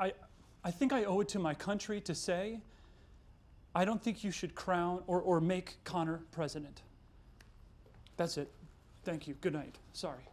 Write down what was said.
I, I think I owe it to my country to say, I don't think you should crown or, or make Connor president. That's it. Thank you. Good night. Sorry.